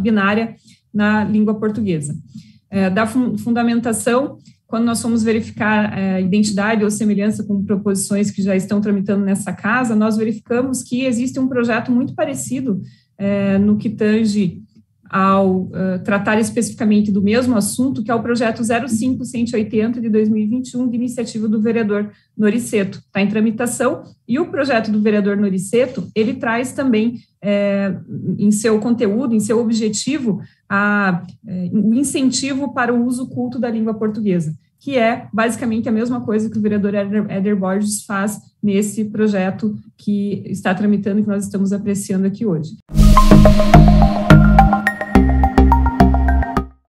binária na língua portuguesa. É, da fundamentação, quando nós fomos verificar a é, identidade ou semelhança com proposições que já estão tramitando nessa casa, nós verificamos que existe um projeto muito parecido é, no que tange ao uh, tratar especificamente do mesmo assunto, que é o projeto 05180 de 2021, de iniciativa do vereador Noriceto. Está em tramitação, e o projeto do vereador Noriceto, ele traz também é, em seu conteúdo, em seu objetivo, a, é, o incentivo para o uso culto da língua portuguesa, que é basicamente a mesma coisa que o vereador Éder Borges faz nesse projeto que está tramitando, que nós estamos apreciando aqui hoje.